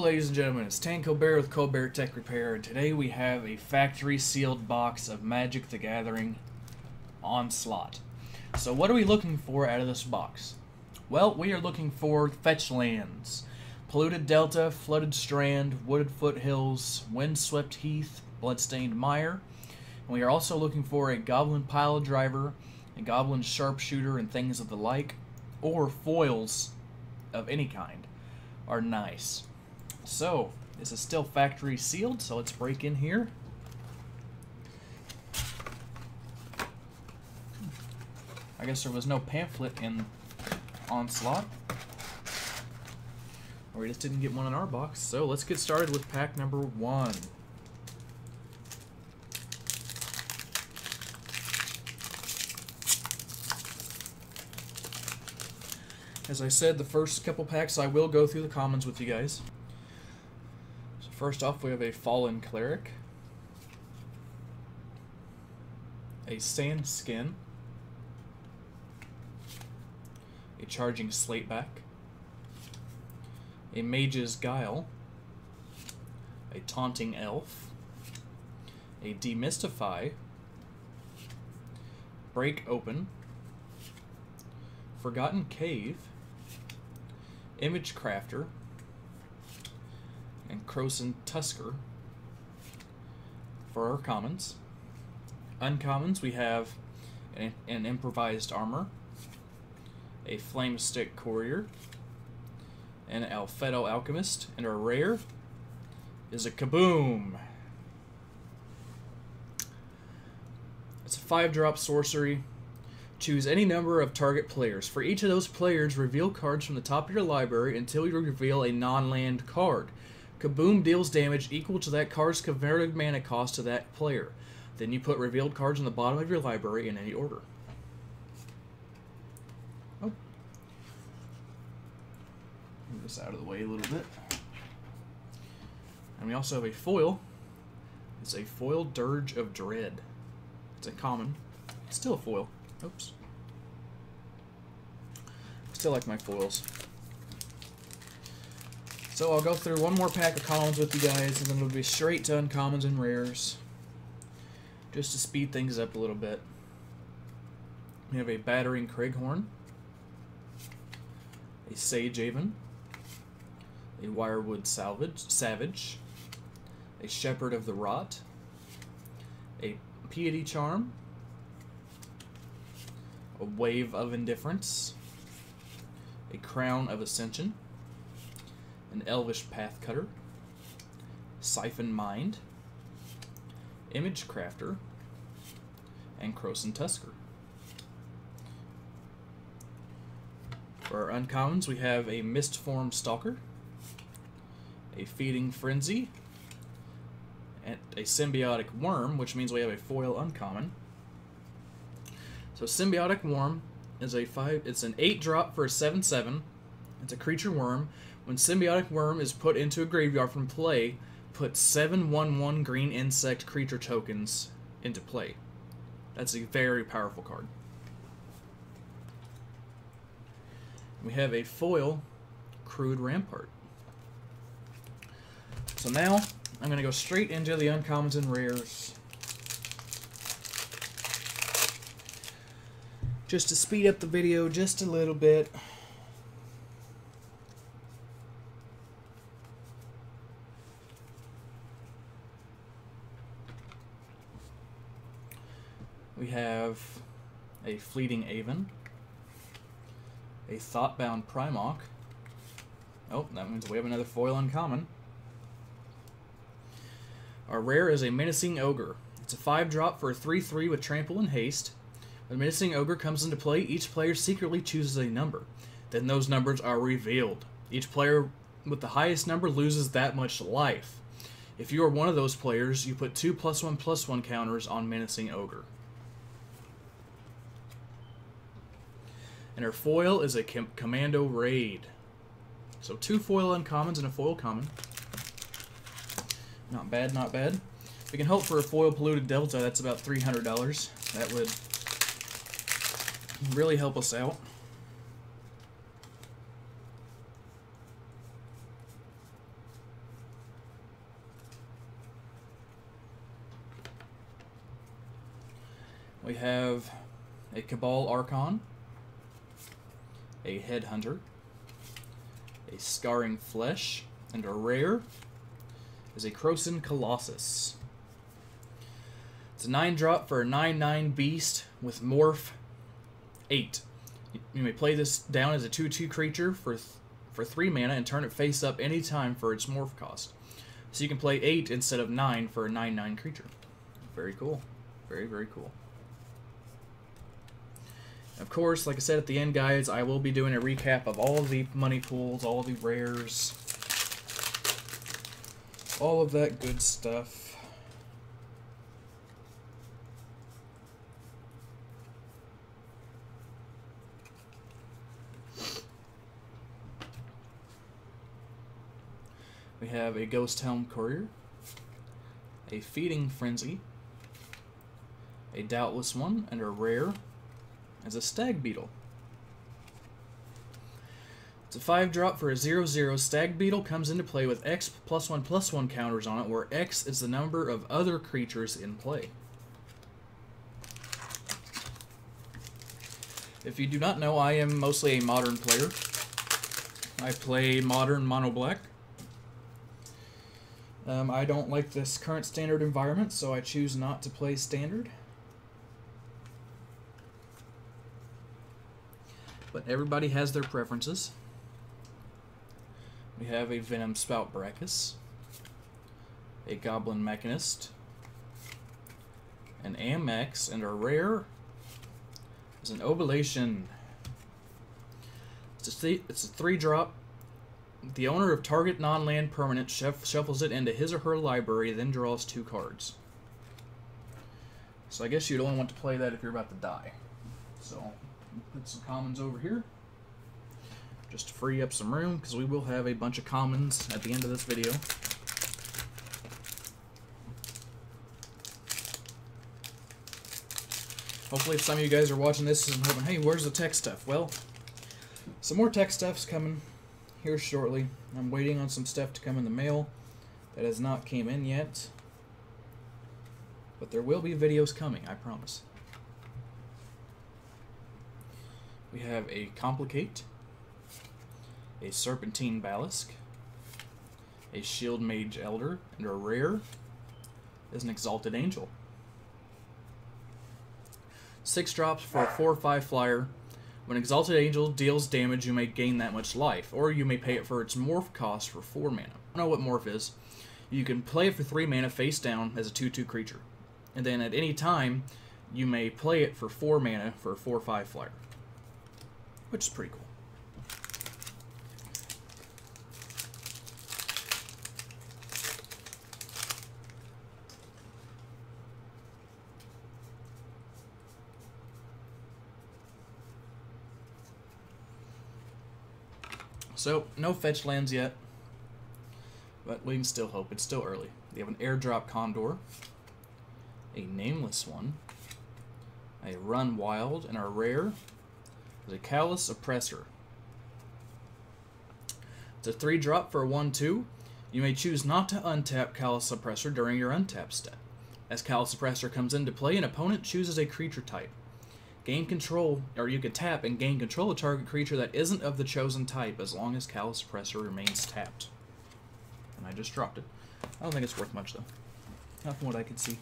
ladies and gentlemen, it's Tan Colbert with Colbert Tech Repair, and today we have a factory sealed box of Magic the Gathering Onslaught. So, what are we looking for out of this box? Well, we are looking for fetch lands Polluted Delta, Flooded Strand, Wooded Foothills, Windswept Heath, Bloodstained Mire. And we are also looking for a Goblin Pile Driver, a Goblin Sharpshooter, and things of the like, or foils of any kind are nice. So, this is still factory sealed, so let's break in here. I guess there was no pamphlet in Onslaught. Or we just didn't get one in our box. So let's get started with pack number one. As I said, the first couple packs I will go through the commons with you guys. First off, we have a Fallen Cleric, a Sand Skin, a Charging Slateback, a Mage's Guile, a Taunting Elf, a Demystify, Break Open, Forgotten Cave, Image Crafter, and Krosan Tusker for our commons. Uncommons, we have an, an Improvised Armor, a Flame Stick Courier, an Aphetto Alchemist, and our rare is a Kaboom! It's a 5 drop sorcery Choose any number of target players. For each of those players, reveal cards from the top of your library until you reveal a non-land card. Kaboom deals damage equal to that card's converted mana cost to that player. Then you put revealed cards in the bottom of your library in any order. Oh. Move this out of the way a little bit. And we also have a foil. It's a foil Dirge of Dread. It's a common. It's still a foil. Oops. Still like my foils. So I'll go through one more pack of commons with you guys, and then we'll be straight to uncommons and rares. Just to speed things up a little bit. We have a Battering Craghorn, a Sage Sagehaven, a Wirewood Salvage, Savage, a Shepherd of the Rot, a Piety Charm, a Wave of Indifference, a Crown of Ascension, an Elvish Pathcutter, Siphon Mind, Image Crafter, and Krosan Tusker. For our uncommons, we have a Mistform Stalker, a Feeding Frenzy, and a Symbiotic Wurm, which means we have a foil uncommon, so Symbiotic Wurm is a five. It's an eight drop for a seven seven. It's a creature worm. When Symbiotic Wurm is put into a graveyard from play, put seven one one green insect creature tokens into play. That's a very powerful card. We have a foil Crude Rampart. So now I'm going to go straight into the uncommons and rares. just to speed up the video just a little bit. Have a Fleeting Aven, a Thoughtbound Primoc. Oh, that means we have another foil uncommon. Our rare is a Menacing Ogre. It's a 5 drop for a 3 3 with Trample and Haste. When Menacing Ogre comes into play, each player secretly chooses a number. Then those numbers are revealed. Each player with the highest number loses that much life. If you are one of those players, you put two plus one plus one counters on Menacing Ogre. And her foil is a com Commando Raid. So two foil uncommons and a foil common. Not bad, not bad. We can hope for a foil polluted delta. That's about $300. That would really help us out. We have a Cabal Archon, a Headhunter, a Searing Flesh, and a rare is a Krosan Colossus. It's a 9 drop for a 9 9 beast with Morph 8. You may play this down as a 2 2 creature for, th- for 3 mana and turn it face up anytime for its Morph cost. So you can play 8 instead of 9 for a 9 9 creature. Very cool. Very, very cool. Of course, like I said at the end, guys, I will be doing a recap of all of the money pools, all of the rares, all of that good stuff. We have a Ghost Helm Courier, a Feeding Frenzy, a Doubtless one, and a rare as a Stag Beetle. It's a 5 drop for a 0 0. Stag Beetle comes into play with X plus 1 plus 1 counters on it, where X is the number of other creatures in play. If you do not know, I am mostly a modern player. I play modern mono black. Um, I don't like this current standard environment, so I choose not to play standard. But everybody has their preferences. We have a Venom Spout Brackus, a Goblin Machinist, an Annex, and a rare is an Oblation. It's a, th- it's a three drop. The owner of target non land permanent shuff- shuffles it into his or her library, then draws two cards. So I guess you'd only want to play that if you're about to die. So put some commons over here just to free up some room because we will have a bunch of commons at the end of this video. Hopefully some of you guys are watching this and hoping, hey, where's the tech stuff? Well, some more tech stuff's coming here shortly. I'm waiting on some stuff to come in the mail that has not came in yet. But there will be videos coming, I promise. We have a Complicate, a Serpentine Basilisk, a Shield Mage Elder, and a rare is an Exalted Angel. Six drops for a 4 5 flyer. When Exalted Angel deals damage, you may gain that much life, or you may pay it for its morph cost for 4 mana. I don't know what morph is. You can play it for 3 mana face down as a 2 2 creature. And then at any time, you may play it for 4 mana for a 4 5 flyer. Which is pretty cool. So, no fetch lands yet. But we can still hope. It's still early. We have an airdrop condor, a nameless one, a run wild, and a rare a callous oppressor. It's a three drop for a one two. You may choose not to untap Callous Oppressor during your untap step. As Callous Oppressor comes into play, an opponent chooses a creature type. Gain control, or you can tap and gain control of a target creature that isn't of the chosen type as long as Callous Oppressor remains tapped. And I just dropped it. I don't think it's worth much though. Not from what I can see.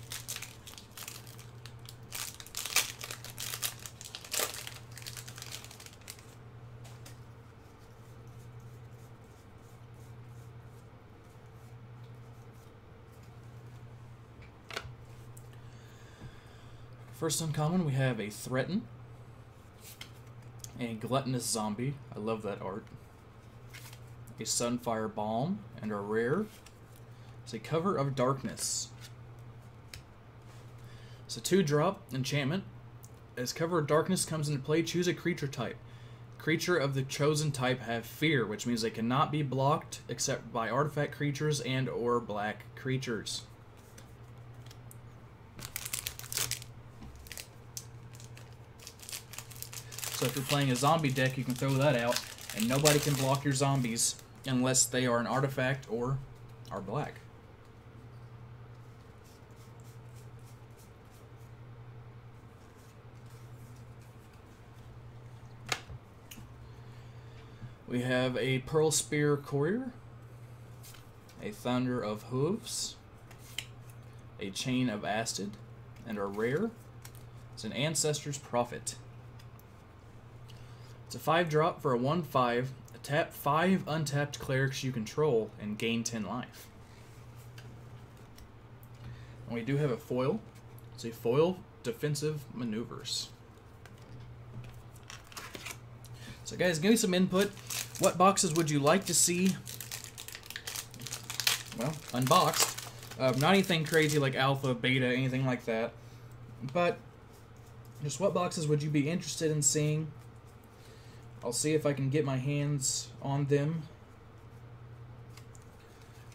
First uncommon, we have a Threaten, a Gluttonous Zombie. I love that art. A Sunfire Balm, and a rare is a Cover of Darkness. It's a two drop enchantment. As Cover of Darkness comes into play, choose a creature type. Creature of the chosen type have fear, which means they cannot be blocked except by artifact creatures and or black creatures. So if you're playing a zombie deck, you can throw that out, and nobody can block your zombies unless they are an artifact or are black. We have a Pearl Spear Courier, a Thunder of Hooves, a Chain of Acid, and a rare. It's an Ancestor's Prophet. It's a 5 drop for a 1 5. Tap 5 untapped clerics you control and gain 10 life. And we do have a foil. It's a foil defensive maneuvers. So guys, give me some input. What boxes would you like to see, well, unboxed? Uh, not anything crazy like alpha, beta, anything like that. But just what boxes would you be interested in seeing? I'll see if I can get my hands on them.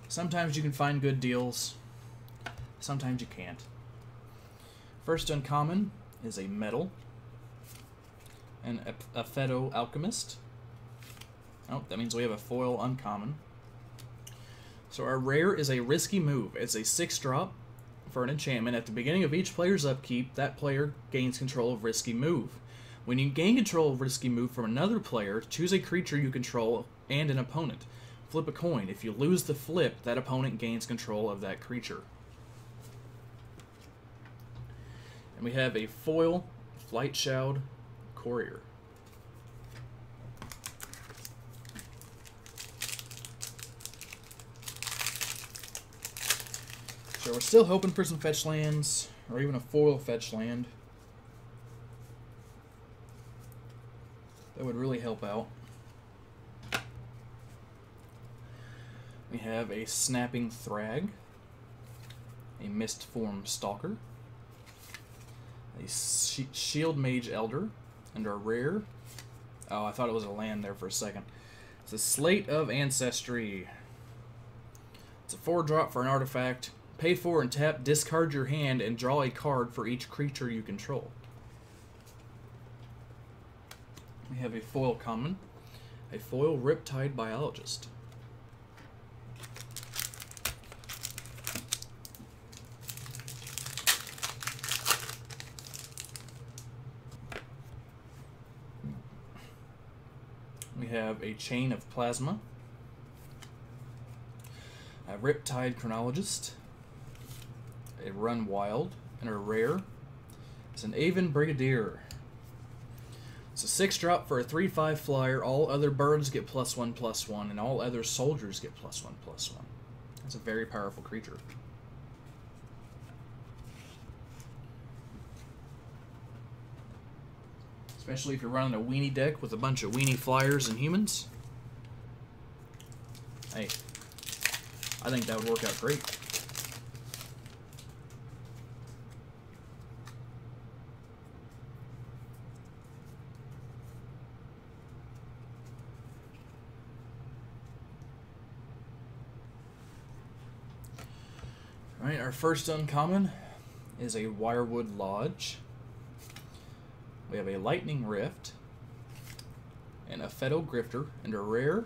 Sometimes you can find good deals. Sometimes you can't. First uncommon is a metal. And a, a Alchemist. Oh, that means we have a foil uncommon. So our rare is a risky move. It's a six drop for an enchantment. At the beginning of each player's upkeep, that player gains control of risky move. When you gain control of a risky move from another player, choose a creature you control and an opponent. Flip a coin. If you lose the flip, that opponent gains control of that creature. And we have a foil Frightshroud Courier. So we're still hoping for some fetch lands, or even a foil fetch land. That would really help out. We have a Snapping Thragg, a Mistform Stalker, a Shield Mage Elder, and a rare. Oh, I thought it was a land there for a second. It's a Slate of Ancestry. It's a 4 drop for an artifact. Pay 4 and tap, discard your hand, and draw a card for each creature you control. We have a foil common, a foil Riptide Biologist. We have a Chain of Plasma, a Riptide Chronologist, a Run Wild, and a rare. It's an Aven Brigadier. It's a 6 drop for a 3 5 flyer. All other birds get plus 1 plus 1, and all other soldiers get plus 1 plus 1. It's a very powerful creature. Especially if you're running a weenie deck with a bunch of weenie flyers and humans. Hey, I think that would work out great. First uncommon is a Wirewood Lodge. We have a Lightning Rift, and a Pheto Grifter, and a rare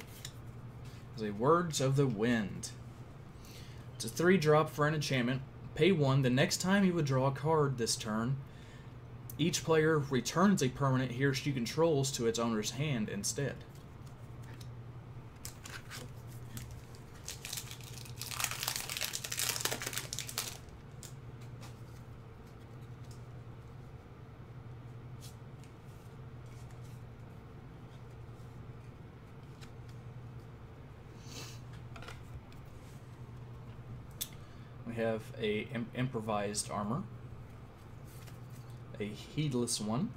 is a Words of the Wind. It's a 3 drop for an enchantment. Pay 1. The next time you would draw a card this turn, each player returns a permanent he or she controls to its owner's hand instead. Have a Im improvised armor, a heedless one,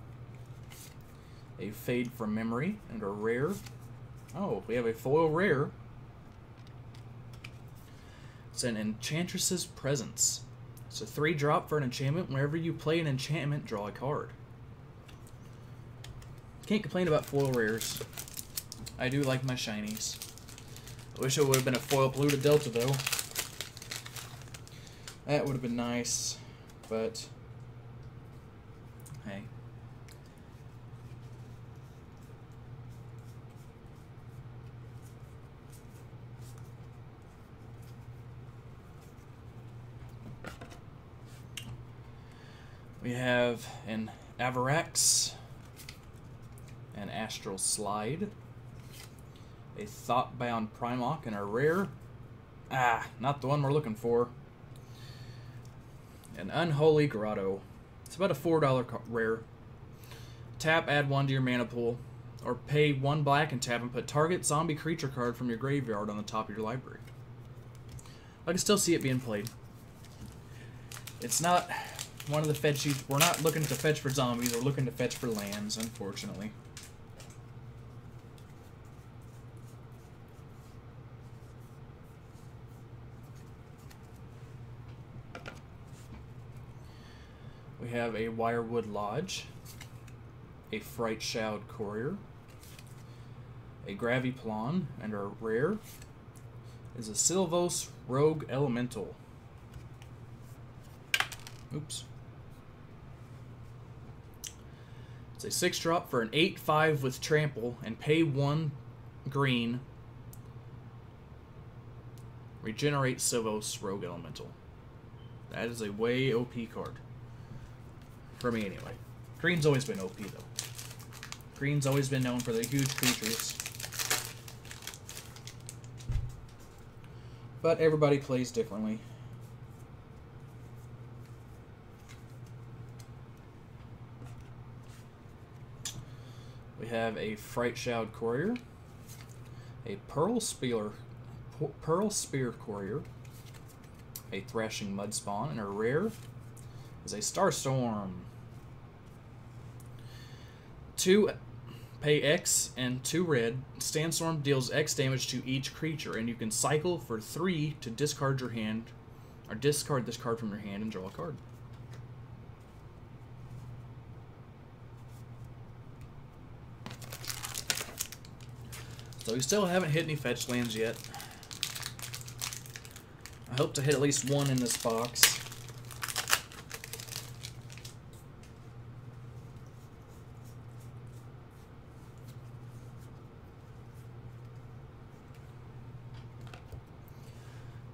a fade from memory, and a rare. Oh, we have a foil rare. It's an enchantress's presence. It's a three drop for an enchantment. Whenever you play an enchantment, draw a card. Can't complain about foil rares. I do like my shinies. I wish it would have been a foil Polluted Delta though. That would have been nice, but hey. We have an Avarax, an Astral Slide, A Thoughtbound Primoc and a rare. Ah, not the one we're looking for. An Unholy Grotto. It's about a $4 rare. Tap, add one to your mana pool. Or pay one black and tap and put target zombie creature card from your graveyard on the top of your library. I can still see it being played. It's not one of the fetchies. We're not looking to fetch for zombies. We're looking to fetch for lands, unfortunately. We have a Wirewood Lodge, a Frightshroud Courier, a Graviplon, and our rare is a Silvos Rogue Elemental. Oops. It's a 6 drop for an 8 5 with trample and pay 1 green. Regenerate Silvos Rogue Elemental. That is a way OP card. For me, anyway. Green's always been OP, though. Green's always been known for the huge creatures. But everybody plays differently. We have a Fright Frightshroud Courier, a Pearl Spear, Pearl Spear Courier, a Thrashing Mudspawn, and a rare is a Starstorm. Two pay X and two red. Starstorm deals X damage to each creature, and you can cycle for three to discard your hand, or discard this card from your hand and draw a card. So we still haven't hit any fetch lands yet. I hope to hit at least one in this box.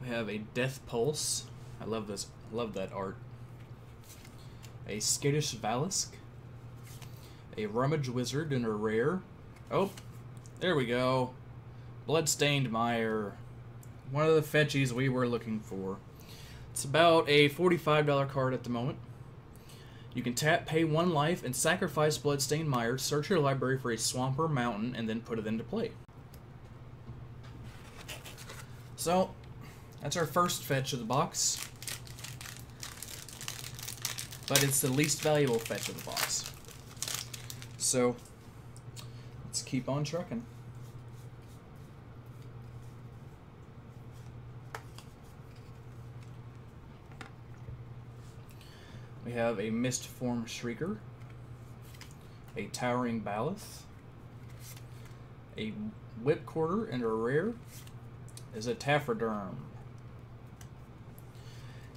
We have a Death Pulse. I love this. Love that art. A Skittish Valesk. A Rummage Wizard and a rare. Oh, there we go. Bloodstained Mire. One of the fetchies we were looking for. It's about a $45 card at the moment. You can tap, pay one life, and sacrifice Bloodstained Mire, search your library for a swamp or mountain, and then put it into play. So, that's our first fetch of the box. But it's the least valuable fetch of the box. So, let's keep on trucking. We have a Mistform Shrieker, a Towering Baloth, a Whipcorder, and a rare is a Tephraderm.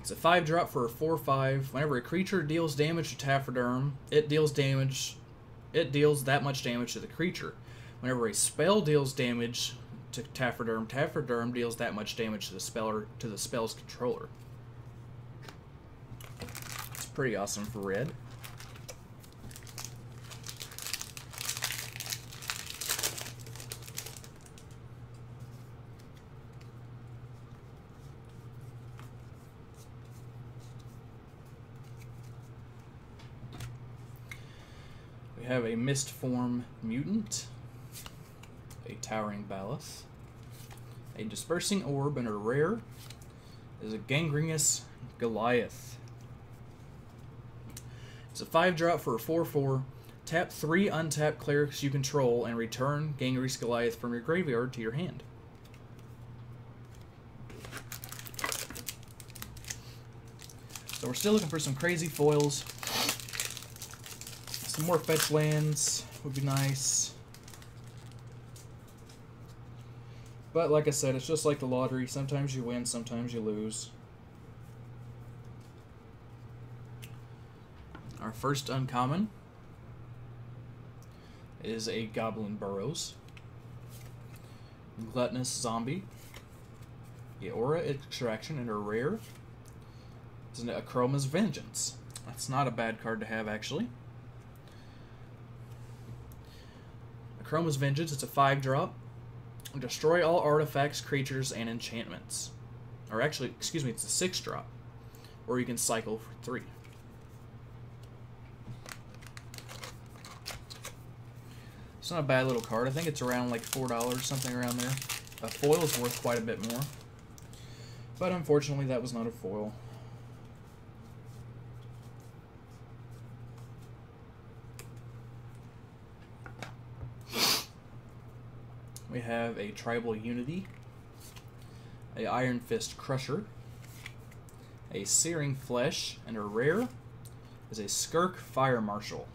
It's a 5 drop for a 4 5. Whenever a creature deals damage to Tephraderm, it deals damage it deals that much damage to the creature. Whenever a spell deals damage to Tephraderm, Tephraderm deals that much damage to the speller to the spell's controller. It's pretty awesome for red. Have a Mistform Mutant, a Towering Baloth, a Dispersing Orb, and a rare is a Gangrenous Goliath. It's a 5 drop for a 4 4. Tap 3 untapped clerics you control and return Gangrenous Goliath from your graveyard to your hand. So we're still looking for some crazy foils. Some more fetch lands would be nice. But like I said, it's just like the lottery. Sometimes you win, sometimes you lose. Our first uncommon is a Goblin Burrows. Gluttonous Zombie. The Aura Extraction and a rare isn't a Akroma's Vengeance. That's not a bad card to have, actually. Akroma's Vengeance, it's a 5 drop. Destroy all artifacts, creatures, and enchantments. Or actually, excuse me, it's a six drop. Or you can cycle for three. It's not a bad little card. I think it's around like $4, something around there. A foil is worth quite a bit more. But unfortunately, that was not a foil. We have a Tribal Unity, a Iron Fist Crusher, a Searing Flesh, and a rare is a Skirk Fire Marshal.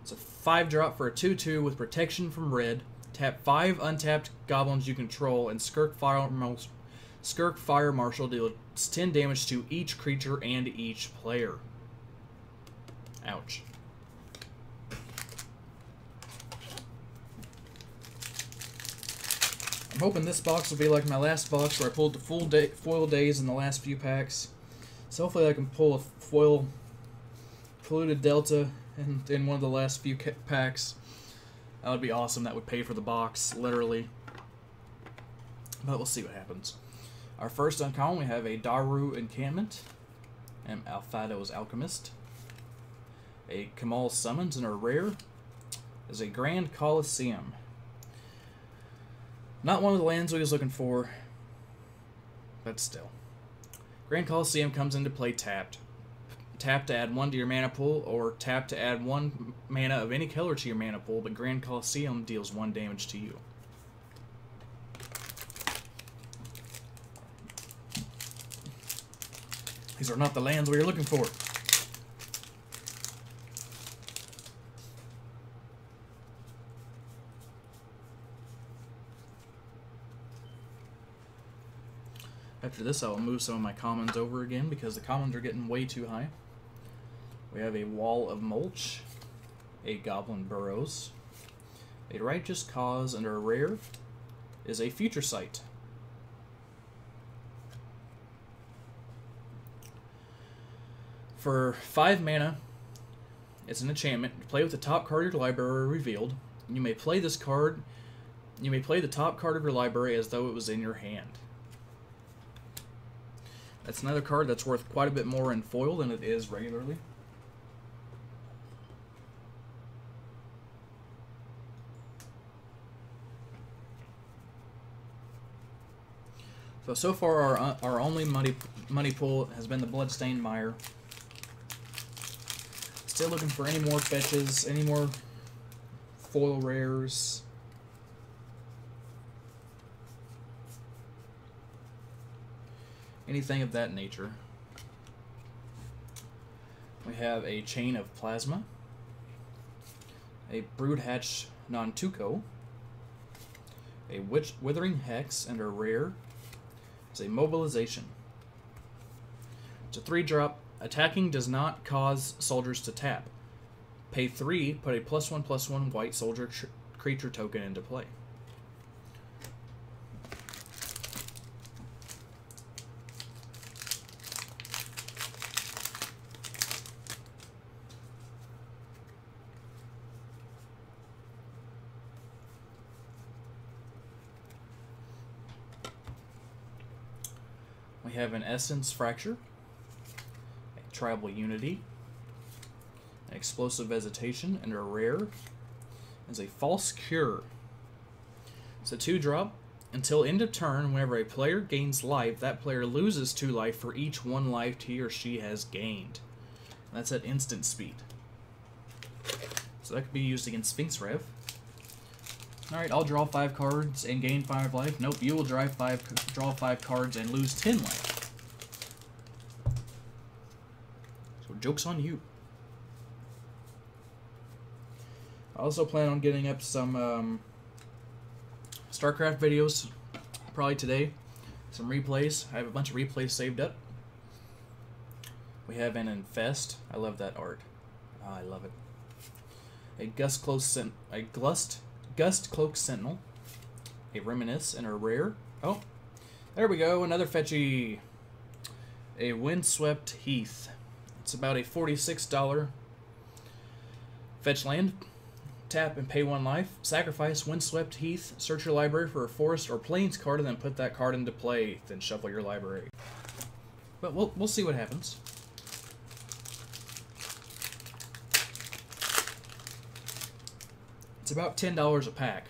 It's a 5 drop for a 2 2 with protection from red. Tap 5 untapped goblins you control, and Skirk Fire, Skirk Fire Marshal deals 10 damage to each creature and each player. Ouch. I'm hoping this box will be like my last box where I pulled the full day, foil days in the last few packs. So hopefully I can pull a foil polluted delta in, in one of the last few packs. That would be awesome. That would pay for the box, literally. But we'll see what happens. Our first uncommon, we have a Daru Encampment, and Aphetto's Alchemist. A Kamal Summons, and a rare is a Grand Coliseum. Not one of the lands we was looking for, but still. Grand Coliseum comes into play tapped. Tap to add one to your mana pool, or tap to add one mana of any color to your mana pool, but Grand Coliseum deals one damage to you. These are not the lands we are looking for. After this, I will move some of my commons over again because the commons are getting way too high. We have a Wall of Mulch, a Goblin Burrows, a Righteous Cause, and a rare is a Future Sight. For 5 mana, it's an enchantment. Play with the top card of your library revealed. You may play this card. You may play the top card of your library as though it was in your hand. That's another card that's worth quite a bit more in foil than it is regularly. So, so far our, uh, our only money, money pool has been the Bloodstained Mire. Still looking for any more fetches, any more foil rares. Anything of that nature. We have a Chain of Plasma, a brood Broodhatch Nantuko, a Witch Withering Hex, and a rare is a Mobilization. It's a 3 drop. Attacking does not cause soldiers to tap. Pay 3, put a plus 1 plus 1 white soldier creature token into play. Essence Fracture, a Tribal Unity, an Explosive Vegetation, and a rare is a False Cure. It's a 2 drop. Until end of turn, whenever a player gains life, that player loses 2 life for each 1 life he or she has gained. And that's at instant speed. So that could be used against Sphinx Rev. Alright, I'll draw five cards and gain five life. Nope, you will drive five, draw five cards and lose ten life. Joke's on you. I also plan on getting up some um, StarCraft videos probably today. Some replays. I have a bunch of replays saved up. We have an Infest. I love that art. Oh, I love it. A Gust Close a Glust Gust Cloak Sentinel, a Reminisce, and a rare. Oh, there we go, another fetchy. A Windswept Heath. It's about a $46 fetch land. tap and pay one life. Sacrifice Windswept Heath. Search your library for a forest or plains card and then put that card into play. Then shuffle your library. But we'll, we'll see what happens. It's about $10 a pack.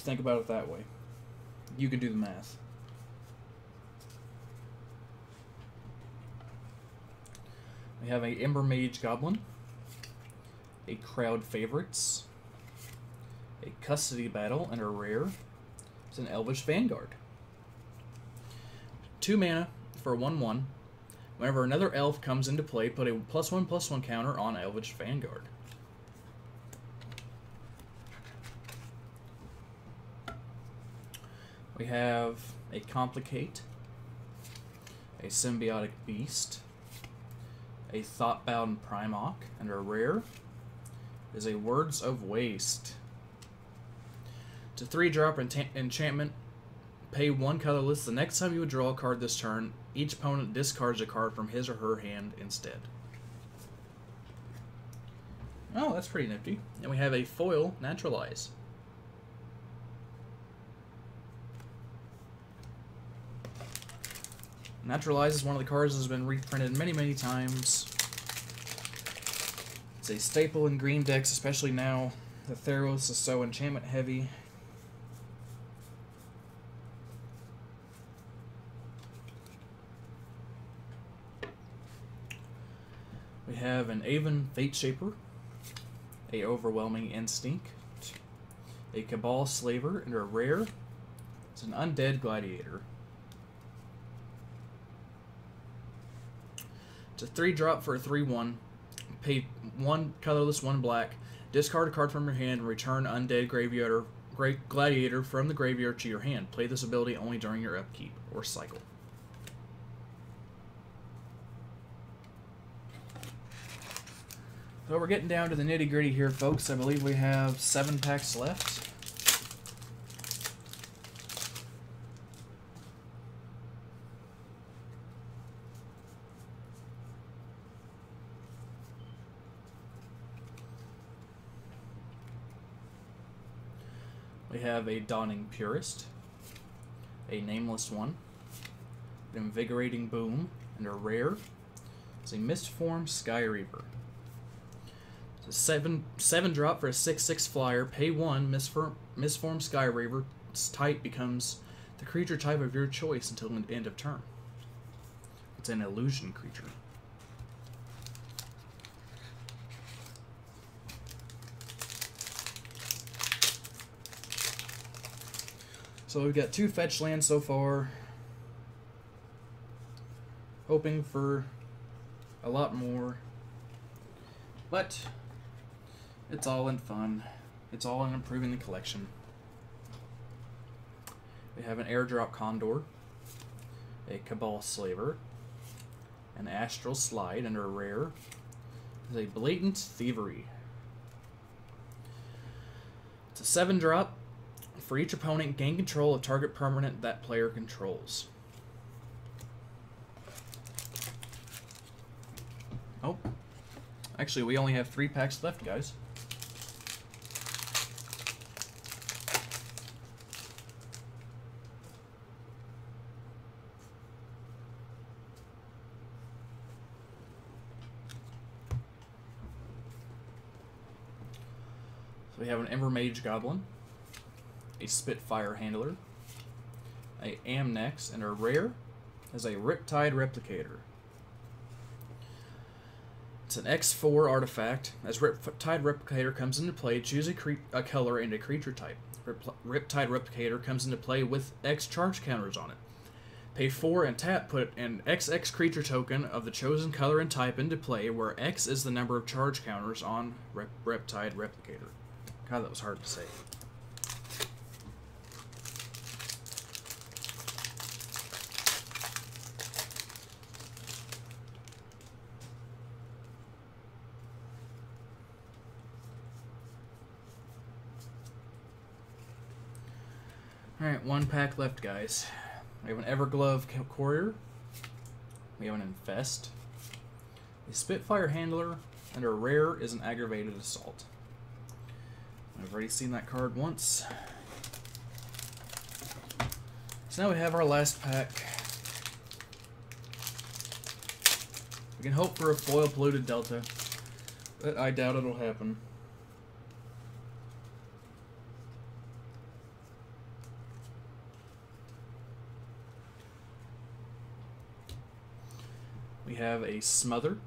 Think about it that way. You can do the math. We have a Ember Mage Goblin, a Crowd Favorites, a Custody Battle, and a rare. It's an Elvish Vanguard. Two mana for 1 1. Whenever another elf comes into play, put a plus 1 plus 1 counter on Elvish Vanguard. We have a Complicate, a Symbiotic Beast, a Thoughtbound Primoc, and a rare is a Words of Waste. A three drop enchantment. Pay one colorless. The next time you would draw a card this turn, each opponent discards a card from his or her hand instead. Oh, that's pretty nifty. And we have a foil naturalize. Naturalize is one of the cards that has been reprinted many, many times. It's a staple in green decks, especially now the Theros is so enchantment heavy. We have an Aven Fateshaper, a Overwhelming Instinct, a Cabal Slaver, and a rare. It's an Undead Gladiator. It's a three drop for a three one. Pay one colorless, one black. Discard a card from your hand and return Undead Graveyard Great Gladiator from the graveyard to your hand. Play this ability only during your upkeep or cycle. So we're getting down to the nitty gritty here, folks. I believe we have seven packs left. We have a Dawning Purist, a Nameless One, an Invigorating Boon, and a rare is a Mistform Skyreaver. It's a seven seven drop for a six six flyer. Pay one. Mistform Mistform Skyreaver's type becomes the creature type of your choice until the end of turn. It's an illusion creature. So we've got two fetch lands so far. Hoping for a lot more. But it's all in fun. It's all in improving the collection. We have an airdrop condor, a cabal slaver, an astral slide under a rare, is a blatant thievery. It's a seven drop for each opponent, gain control of target permanent that player controls. Oh. Actually, we only have three packs left, guys. So we have an Ember Mage Goblin a Spitfire Handler, a Annex, and a rare is a Riptide Replicator. It's an X4 artifact. As Riptide Replicator comes into play, choose a, a color and a creature type. Rip Riptide Replicator comes into play with X charge counters on it. Pay 4 and tap put an XX creature token of the chosen color and type into play, where X is the number of charge counters on Rep Riptide Replicator. God, that was hard to say. Alright, one pack left, guys. We have an Everglove Courier. We have an Infest. A Spitfire Handler. And our rare is an Aggravated Assault. I've already seen that card once. So now we have our last pack. We can hope for a foil polluted Delta, but I doubt it'll happen. We have a Smother,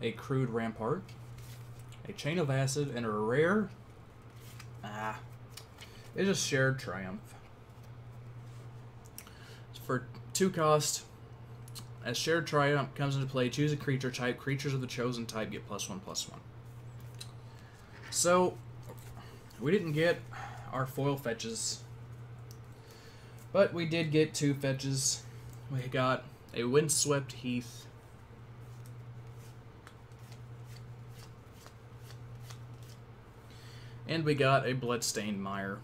a Crude Rampart, a Chain of Acid, and a rare. Ah, it's a Shared Triumph. For two cost, as Shared Triumph comes into play, choose a creature type. Creatures of the chosen type get plus one, plus one. So, we didn't get our foil fetches, but we did get two fetches. We got a windswept heath. And we got a bloodstained mire.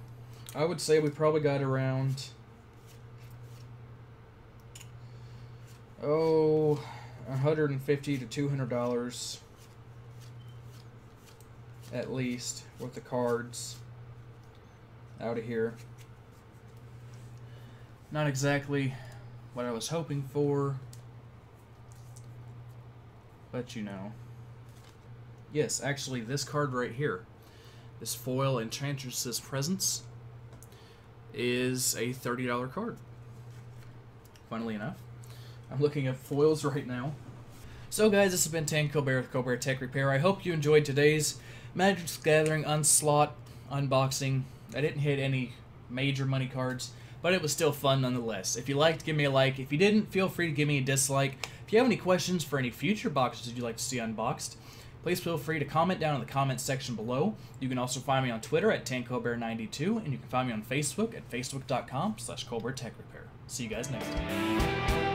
I would say we probably got around oh 150 to 200 dollars at least with the cards out of here. Not exactly what I was hoping for. But you know. Yes, actually, this card right here, this foil Enchantress's Presence, is a $30 card. Funnily enough. I'm looking at foils right now. So guys, this has been Tan Colbert with Colbert Tech Repair. I hope you enjoyed today's Magic's Gathering Onslaught unboxing. I didn't hit any major money cards but it was still fun nonetheless. If you liked, give me a like. If you didn't, feel free to give me a dislike. If you have any questions for any future boxes you'd like to see unboxed, please feel free to comment down in the comments section below. You can also find me on Twitter at tancolbert92, and you can find me on Facebook at facebook.com slash colberttechrepair. See you guys next time.